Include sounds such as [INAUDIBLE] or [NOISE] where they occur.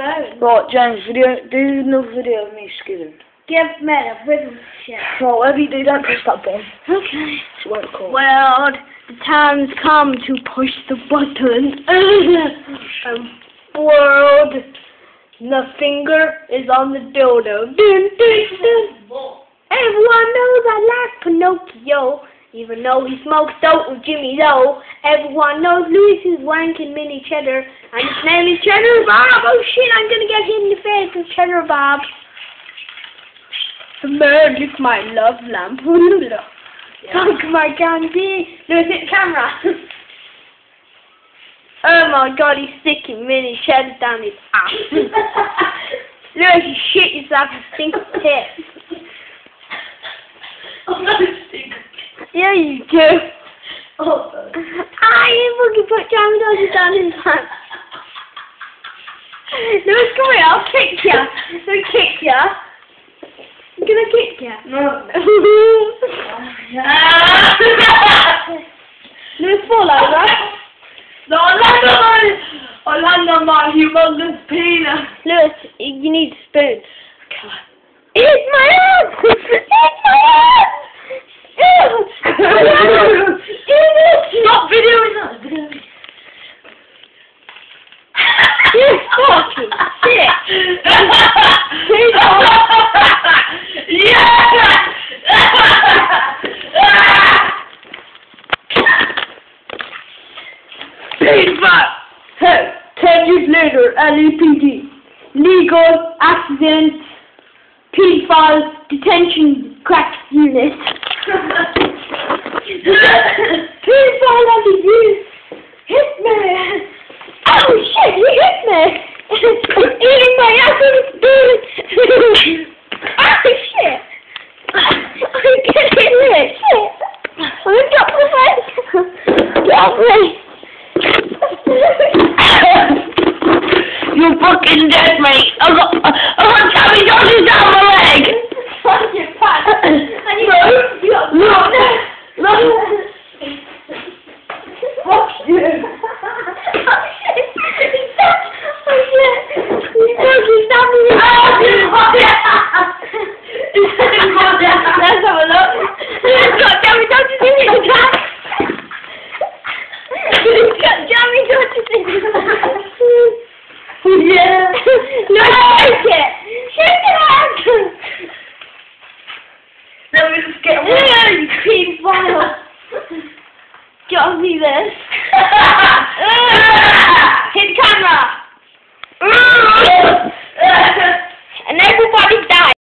phone. Right, James, video, do another video of me skidding. Give me a rhythm shit. Right, whatever you do, don't press that button. Okay. It's what it's called. Well, the time's come to push the button. [LAUGHS] um, world, the finger is on the dildo. Dun, dun, dun. Everyone knows I like Pinocchio, even though he smokes dope with Jimmy Lowe. Everyone knows Louis is wanking mini cheddar, and his name is Cheddar Bob. Oh shit, I'm gonna get hit in the face with Cheddar Bob. The magic, is my love lamp. [LAUGHS] Fuck my candy. Louis, at the camera. [LAUGHS] oh my god, he's sticking mini cheddar down his ass. [LAUGHS] Look, you shit yourself and stink of tits. Oh, Yeah, you do. Ah, you fucking put Jammy Dodger down his pants. Louis, come here, I'll kick ya. I'll kick ya. I'm gonna kick ya. No. Louis, fall over. No, Orlando, my, Orlando, my humongous penis. Louis, you need a spoon. Eat my ass! Eat my ass! Ew! Eat it! Stop videoing that. Videoing. You fucking shit! Hey, ten years later, LAPD. Legal accident, pedophile detention crack unit. pedophile on the use. Hit me. Oh shit, he hit me. He's eating my ass with a spoon. oh shit. I'm getting hit. Shit. I'm gonna drop the face. Drop me. You fucking dead, mate. I got, I got Tommy Johnson down my leg. Fuck your pants. And you No. you got No. No. Fuck you. shit. Shit. You fucking stabbed me. Let's have a look. It's got Dodgers in it. It's got Dodgers in it. [LAUGHS] No, shake it. Shake it out. Let me just get Yeah, you. [LAUGHS] Get off me this. [LAUGHS]